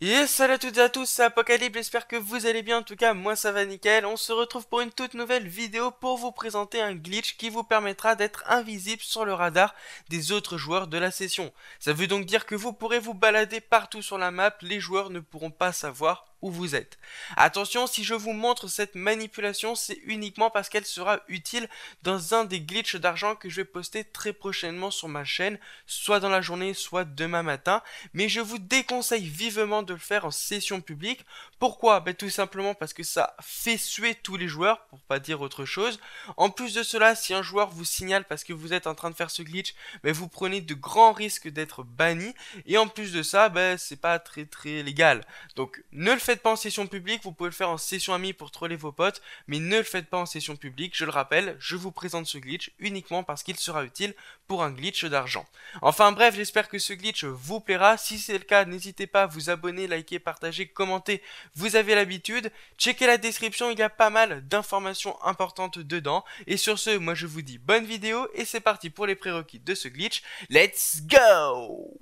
Et salut à toutes et à tous, c'est Apocalypse, j'espère que vous allez bien, en tout cas moi ça va nickel, on se retrouve pour une toute nouvelle vidéo pour vous présenter un glitch qui vous permettra d'être invisible sur le radar des autres joueurs de la session. Ça veut donc dire que vous pourrez vous balader partout sur la map, les joueurs ne pourront pas savoir vous êtes. Attention, si je vous montre cette manipulation, c'est uniquement parce qu'elle sera utile dans un des glitches d'argent que je vais poster très prochainement sur ma chaîne, soit dans la journée, soit demain matin. Mais je vous déconseille vivement de le faire en session publique. Pourquoi? Ben, Tout simplement parce que ça fait suer tous les joueurs, pour pas dire autre chose. En plus de cela, si un joueur vous signale parce que vous êtes en train de faire ce glitch, ben, vous prenez de grands risques d'être banni. Et en plus de ça, ben, c'est pas très très légal. Donc ne le faites pas en session publique, vous pouvez le faire en session amie pour troller vos potes, mais ne le faites pas en session publique, je le rappelle, je vous présente ce glitch uniquement parce qu'il sera utile pour un glitch d'argent. Enfin bref, j'espère que ce glitch vous plaira, si c'est le cas, n'hésitez pas à vous abonner, liker, partager, commenter, vous avez l'habitude, checkez la description, il y a pas mal d'informations importantes dedans, et sur ce, moi je vous dis bonne vidéo, et c'est parti pour les prérequis de ce glitch, let's go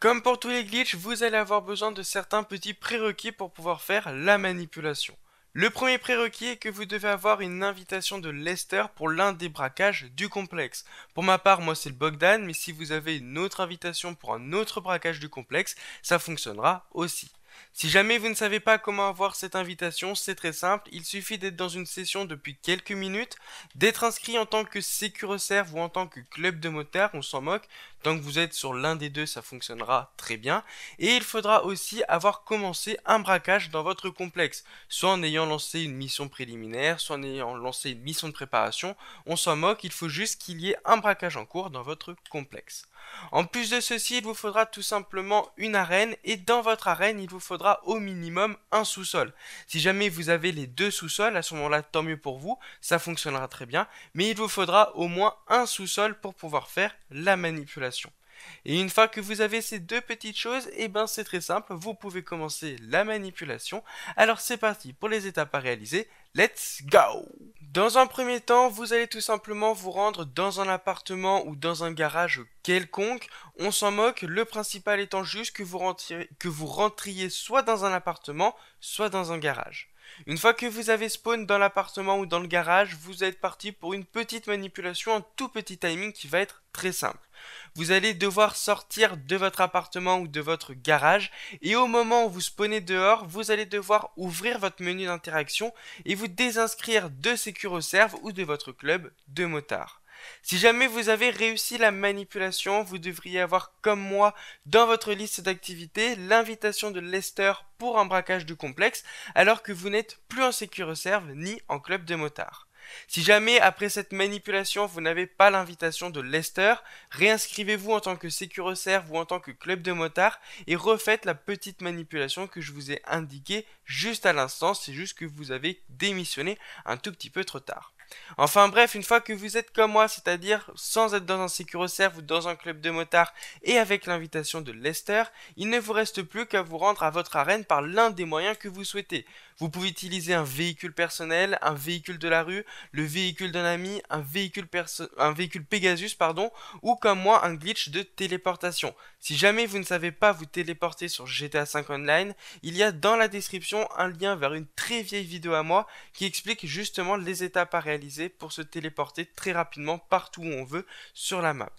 comme pour tous les glitches, vous allez avoir besoin de certains petits prérequis pour pouvoir faire la manipulation. Le premier prérequis est que vous devez avoir une invitation de Lester pour l'un des braquages du complexe. Pour ma part, moi c'est le Bogdan, mais si vous avez une autre invitation pour un autre braquage du complexe, ça fonctionnera aussi. Si jamais vous ne savez pas comment avoir cette invitation, c'est très simple, il suffit d'être dans une session depuis quelques minutes, d'être inscrit en tant que SecureServe ou en tant que club de motard, on s'en moque, tant que vous êtes sur l'un des deux, ça fonctionnera très bien. Et il faudra aussi avoir commencé un braquage dans votre complexe, soit en ayant lancé une mission préliminaire, soit en ayant lancé une mission de préparation, on s'en moque, il faut juste qu'il y ait un braquage en cours dans votre complexe. En plus de ceci, il vous faudra tout simplement une arène et dans votre arène, il vous faudra au minimum un sous-sol. Si jamais vous avez les deux sous-sols, à ce moment-là, tant mieux pour vous, ça fonctionnera très bien, mais il vous faudra au moins un sous-sol pour pouvoir faire la manipulation. Et une fois que vous avez ces deux petites choses, et eh ben c'est très simple, vous pouvez commencer la manipulation. Alors c'est parti pour les étapes à réaliser, let's go dans un premier temps, vous allez tout simplement vous rendre dans un appartement ou dans un garage quelconque. On s'en moque, le principal étant juste que vous, rentriez, soit dans un appartement, soit dans un garage. Une fois que vous avez spawn dans l'appartement ou dans le garage, vous êtes parti pour une petite manipulation, un tout petit timing qui va être très simple. Vous allez devoir sortir de votre appartement ou de votre garage et au moment où vous spawnez dehors, vous allez devoir ouvrir votre menu d'interaction et vous désinscrire de SecuroServe ou de votre club de motard. Si jamais vous avez réussi la manipulation, vous devriez avoir comme moi dans votre liste d'activités l'invitation de Lester pour un braquage du complexe alors que vous n'êtes plus en SecuroServe ni en club de motard. Si jamais après cette manipulation vous n'avez pas l'invitation de Lester, réinscrivez-vous en tant que SecuroServe ou en tant que club de motard et refaites la petite manipulation que je vous ai indiquée juste à l'instant, c'est juste que vous avez démissionné un tout petit peu trop tard. Enfin bref, une fois que vous êtes comme moi, c'est-à-dire sans être dans un SecuroServe ou dans un club de motards et avec l'invitation de Lester, il ne vous reste plus qu'à vous rendre à votre arène par l'un des moyens que vous souhaitez. Vous pouvez utiliser un véhicule personnel, un véhicule de la rue, le véhicule d'un ami, un véhicule, un véhicule Pegasus, pardon, ou comme moi un glitch de téléportation. Si jamais vous ne savez pas vous téléporter sur GTA 5 Online, il y a dans la description un lien vers une très vieille vidéo à moi qui explique justement les étapes à réaliser pour se téléporter très rapidement partout où on veut sur la map.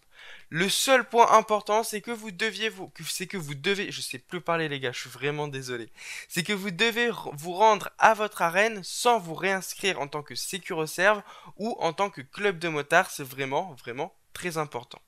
Le seul point important, c'est que vous deviez vous, c'est que vous devez, je sais plus parler les gars, je suis vraiment désolé. C'est que vous devez vous rendre à votre arène sans vous réinscrire en tant que SecuroServe ou en tant que club de motard, c'est vraiment, vraiment très important.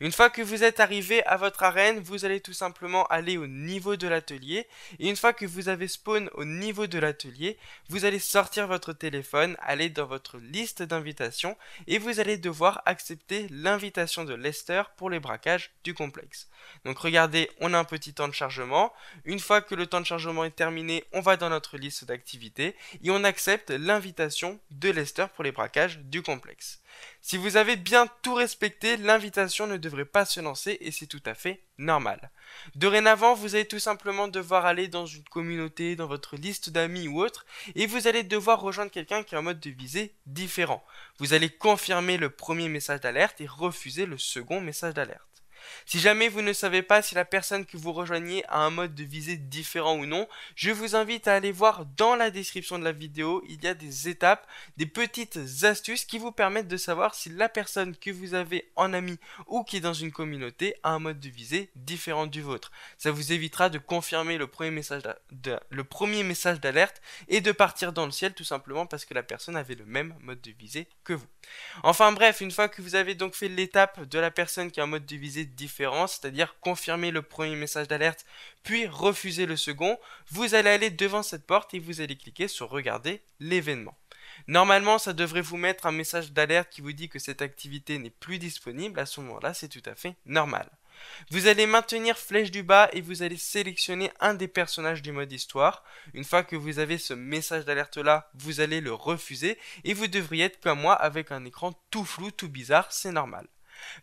Une fois que vous êtes arrivé à votre arène, vous allez tout simplement aller au niveau de l'atelier. Et une fois que vous avez spawn au niveau de l'atelier, vous allez sortir votre téléphone, aller dans votre liste d'invitations et vous allez devoir accepter l'invitation de Lester pour les braquages du complexe. Donc regardez, on a un petit temps de chargement. Une fois que le temps de chargement est terminé, on va dans notre liste d'activités et on accepte l'invitation de Lester pour les braquages du complexe. Si vous avez bien tout respecté, l'invitation ne devrait pas se lancer et c'est tout à fait normal. Dorénavant, vous allez tout simplement devoir aller dans une communauté, dans votre liste d'amis ou autre, et vous allez devoir rejoindre quelqu'un qui a un mode de visée différent. Vous allez confirmer le premier message d'alerte et refuser le second message d'alerte. Si jamais vous ne savez pas si la personne que vous rejoignez a un mode de visée différent ou non, je vous invite à aller voir dans la description de la vidéo, il y a des étapes, des petites astuces qui vous permettent de savoir si la personne que vous avez en ami ou qui est dans une communauté a un mode de visée différent du vôtre. Ça vous évitera de confirmer le premier message d'alerte et de partir dans le ciel tout simplement parce que la personne avait le même mode de visée que vous. Enfin bref, une fois que vous avez donc fait l'étape de la personne qui a un mode de visée différent, c'est-à-dire confirmer le premier message d'alerte puis refuser le second, vous allez aller devant cette porte et vous allez cliquer sur regarder l'événement. Normalement, ça devrait vous mettre un message d'alerte qui vous dit que cette activité n'est plus disponible. À ce moment-là, c'est tout à fait normal. Vous allez maintenir flèche du bas et vous allez sélectionner un des personnages du mode histoire. Une fois que vous avez ce message d'alerte là, vous allez le refuser et vous devriez être comme moi avec un écran tout flou, tout bizarre, c'est normal.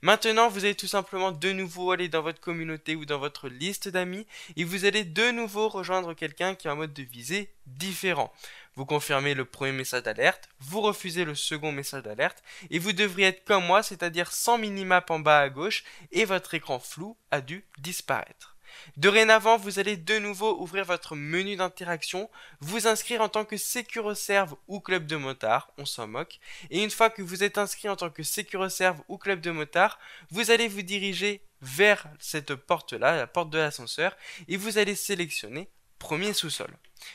Maintenant, vous allez tout simplement de nouveau aller dans votre communauté ou dans votre liste d'amis et vous allez de nouveau rejoindre quelqu'un qui a un mode de visée différent. Vous confirmez le premier message d'alerte, vous refusez le second message d'alerte et vous devriez être comme moi, c'est-à-dire sans minimap en bas à gauche et votre écran flou a dû disparaître. Dorénavant, vous allez de nouveau ouvrir votre menu d'interaction, vous inscrire en tant que SecuroServe ou Club de Motard, on s'en moque, et une fois que vous êtes inscrit en tant que SecuroServe ou Club de Motard, vous allez vous diriger vers cette porte-là, la porte de l'ascenseur, et vous allez sélectionner premier sous-sol.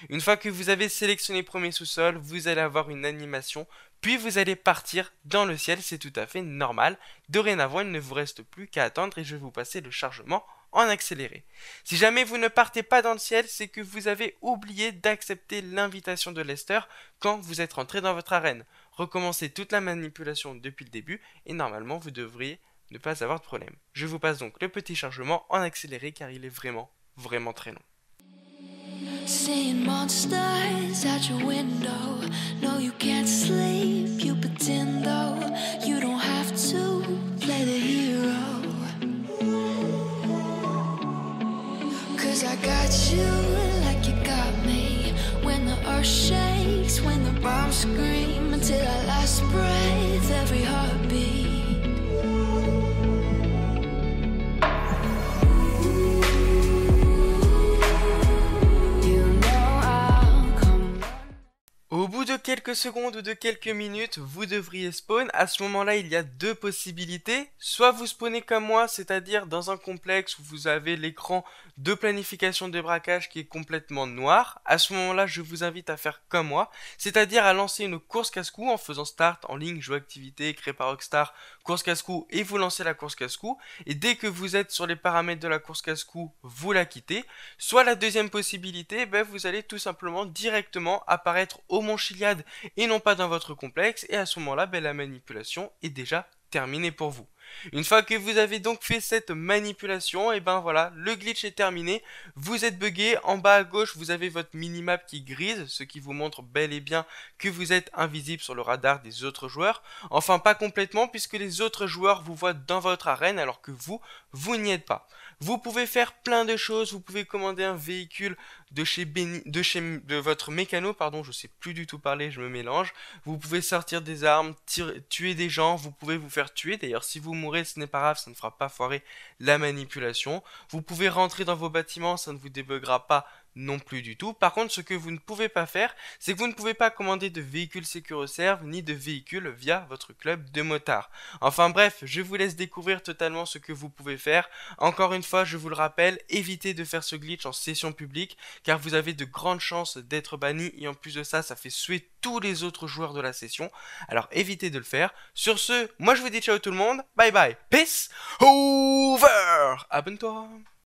Une fois que vous avez sélectionné premier sous-sol, vous allez avoir une animation, puis vous allez partir dans le ciel, c'est tout à fait normal. Dorénavant, il ne vous reste plus qu'à attendre et je vais vous passer le chargement en accéléré. Si jamais vous ne partez pas dans le ciel, c'est que vous avez oublié d'accepter l'invitation de Lester quand vous êtes rentré dans votre arène. Recommencez toute la manipulation depuis le début et normalement vous devriez ne pas avoir de problème. Je vous passe donc le petit chargement en accéléré car il est vraiment, vraiment très long. Cause I got you like you got me. When the earth shakes, when the bombs scream Until our last breath, every heartbeat quelques secondes ou de quelques minutes, vous devriez spawn. À ce moment-là, il y a deux possibilités. Soit vous spawnez comme moi, c'est-à-dire dans un complexe où vous avez l'écran de planification de braquage qui est complètement noir. À ce moment-là, je vous invite à faire comme moi, c'est-à-dire à lancer une course casse-cou en faisant start en ligne, jeu activité, créé par Rockstar, course casse-cou et vous lancez la course casse-cou. Et dès que vous êtes sur les paramètres de la course casse-cou, vous la quittez. Soit la deuxième possibilité, ben, vous allez tout simplement directement apparaître au Mont Chiliade et non pas dans votre complexe. Et à ce moment-là, ben, la manipulation est déjà terminée pour vous. Une fois que vous avez donc fait cette manipulation, et ben voilà, le glitch est terminé. Vous êtes bugué. En bas à gauche, vous avez votre minimap qui grise, ce qui vous montre bel et bien que vous êtes invisible sur le radar des autres joueurs. Enfin, pas complètement, puisque les autres joueurs vous voient dans votre arène, alors que vous, vous n'y êtes pas. Vous pouvez faire plein de choses. Vous pouvez commander un véhicule de chez de chez votre mécano, pardon, je sais plus du tout parler, je me mélange. Vous pouvez sortir des armes, tuer des gens. Vous pouvez vous faire tuer. D'ailleurs, si vous mourrez, ce n'est pas grave, ça ne fera pas foirer la manipulation. Vous pouvez rentrer dans vos bâtiments, ça ne vous débuggera pas non plus du tout. Par contre, ce que vous ne pouvez pas faire, c'est que vous ne pouvez pas commander de véhicules SecuroServe ni de véhicules via votre club de motards. Enfin bref, je vous laisse découvrir totalement ce que vous pouvez faire. Encore une fois, je vous le rappelle, évitez de faire ce glitch en session publique car vous avez de grandes chances d'être banni et en plus de ça, ça fait suer tous les autres joueurs de la session. Alors évitez de le faire. Sur ce, moi je vous dis ciao tout le monde. Bye bye. Peace over. Abonne-toi.